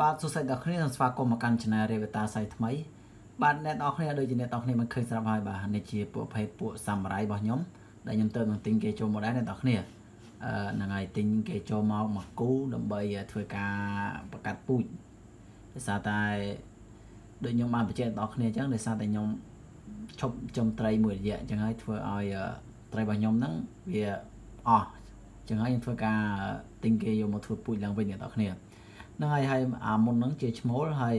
បាទសួស្តីដល់គ្នាសូមស្វាគមន៍មកកាន់ Channel Revita សៃថ្មីបាទអ្នកនរគ្នាដូចជាអ្នកនរគ្នាមិនឃើញស្រាប់ហើយបាទនេះជាពួកភេទពួកសាមរ៉ៃរបស់ខ្ញុំដែលខ្ញុំទៅនឹងទិញគេចូលមកដែរអ្នកនរគ្នាអឺហ្នឹងហើយទិញគេចូលមកមកគូដើម្បីធ្វើការបង្កាត់ពូជដោយសារតែដូចខ្ញុំបានបញ្ជាក់ដល់គ្នាអញ្ចឹងដោយសារតែខ្ញុំឈប់ចំត្រីមួយរយៈអញ្ចឹងហើយធ្វើឲ្យត្រីរបស់ខ្ញុំហ្នឹងវាអស់អញ្ចឹងហើយខ្ញុំធ្វើការទិញគេយកមកធ្វើពូជឡើងវិញអ្នកនរគ្នា ហ្នឹងហើយហើយអាមុនហ្នឹងជាឈ្មោលហើយ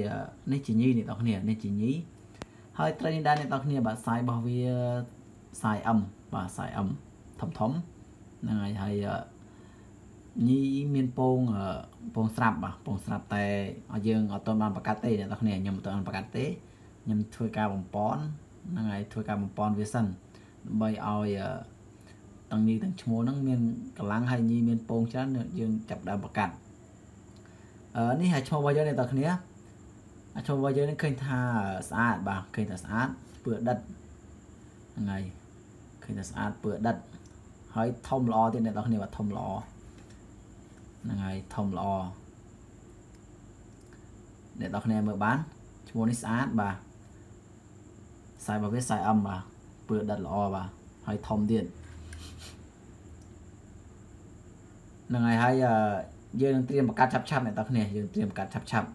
នេះជាញីអ្នកនរគ្នានេះជាញីហើយត្រីនេះដែរអ្នកនរគ្នាបាទសាយរបស់វាសាយ M បាទសាយ M ធំធំហ្នឹងហើយហើយញីមានពងពងស្រាប់បាទពងស្រាប់តែយើងអត់ទាន់បានប្រកាសទេអ្នកនរគ្នាខ្ញុំអត់ទាន់ប្រកាសទេខ្ញុំធ្វើការបំពន់ហ្នឹងហើយធ្វើការបំពន់វាសិនដើម្បីឲ្យទាំងញីទាំងឈ្មោះហ្នឹងមានកម្លាំងហើយញីមានពងច្រើនយើងចាប់ដើមប្រកាសអឺ នេះហើយឈ្មោះរបស់យើងនេះតើគ្នាអាឈ្មោះរបស់យើងនេះឃើញថាស្អាតបាទឃើញថាស្អាតពឿដិតហ្នឹងហើយឃើញថាស្អាតពឿដិតហើយធំល្អទៀតអ្នកនរគ្នាបាទធំល្អហ្នឹងហើយធំល្អអ្នកនរគ្នាមើលបានឈ្មោះនេះស្អាតបាទខ្សែរបស់វាខ្សែ M បាទពឿដិតល្អបាទហើយធំទៀតហ្នឹងហើយហើយ យើងនឹងត្រៀមបង្កាត់ឆាប់ឆាប់អ្នកនរគ្នាយើងត្រៀមបង្កាត់ឆាប់ឆាប់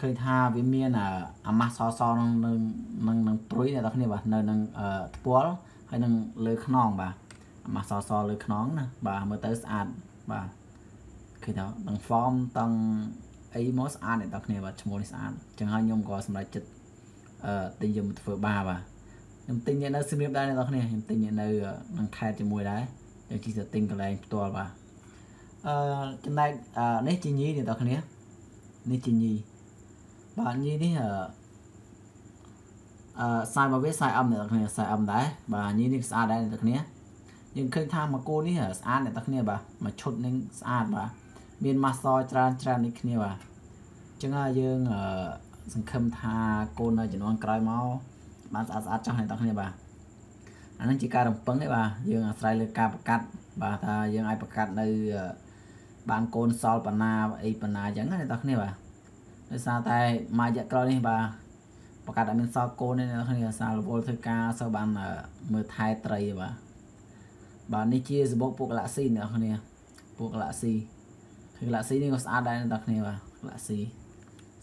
ឃើញថាវាមានអាម៉ាស់សសនឹងនឹងនឹងនឹងព្រុយអ្នកនរគ្នាបាទនៅនឹងថ្ពាល់ហើយនឹងលើខ្នងបាទអាម៉ាស់សសលើខ្នងណាបាទមើលទៅស្អាតបាទឃើញថាទាំង form ទាំងអីមកស្អាតអ្នកនរគ្នាបាទឈ្មោះនេះស្អាតអញ្ចឹងហើយខ្ញុំក៏សម្រេចចិត្តអឺទិញយកមកធ្វើបាបាទ ខ្ញុំទិញនៅសៀមរាបដែរអ្នកនរគ្នាខ្ញុំទិញនៅនឹងខេត្តជាមួយដែរយើងជិះទៅទិញកន្លែងផ្ទាល់បាទអឺចំណែកនេះជាញីអ្នកនរគ្នានេះជាញីបាទញីនេះអឺអឺសាយរបស់វាសាយ M អ្នកនរគ្នាសាយ M ដែរបាទញីនេះស្អាតដែរអ្នកនរគ្នាយើងឃើញថាមកគូនេះស្អាតអ្នកនរគ្នាបាទមួយឈុតនឹងស្អាតបាទមានម៉ាសច្រើនច្រើននេះគ្នាបាទអញ្ចឹងយើងសង្ឃឹមថាកូននៅជំនាន់ក្រោយមក បានស្អាតស្អាតចោះអ្នកទាំងគ្នាបាទអានឹងជាការរំពឹងទេបាទយើងអាស្រ័យលើការប្រកាសបាទថាយើងអាចប្រកាសនៅបានកូនសល់បណ្ណាអីបណ្ណាអញ្ចឹងណាអ្នកទាំងគ្នាបាទដោយសារតែមួយរយៈក្រោយនេះបាទប្រកាសអត់មានសល់កូនទេអ្នកទាំងគ្នាសាររវល់ធ្វើការសើបានមើលថែត្រីបាទបាទនេះជាសបុកពួកកឡាក់ស៊ីអ្នកគ្នាពួកកឡាក់ស៊ីគឺក្លាស៊ីនេះក៏ស្អាតដែរអ្នកគ្នាបាទក្លាស៊ី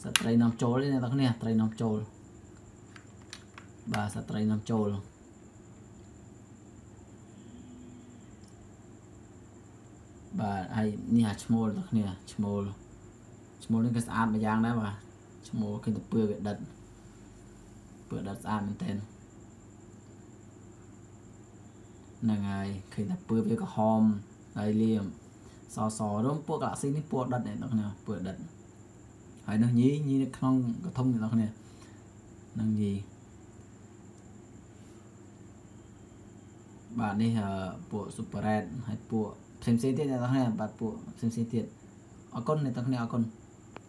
សត្រីនាំចូលនេះអ្នកគ្នាត្រីនាំចូល បាទសត្រីនាំចូលបាទហើយនេះអាឈ្មោលអ្នកគ្នាឈ្មោលឈ្មោលនេះក៏ស្អាតមួយយ៉ាងដែរបាទឈ្មោលគេទៅពឿវាដិតពឿដិតស្អាតមែនទែនហ្នឹងហើយឃើញថាពឿវាក្រហមហើយលៀមសសរមពួកកាឡាក់ស៊ីនេះពួកដិតអ្នកនរគ្នាពួកដិតហើយនោះញីញីនៅក្នុងកធំអ្នកនរគ្នានឹងញី បាទនេះពួក super red ហើយពួកផ្សេងផ្សេងទៀតអ្នកនរគ្នាបាទពួកផ្សេងផ្សេងទៀតអរគុណអ្នកនរគ្នាអរគុណ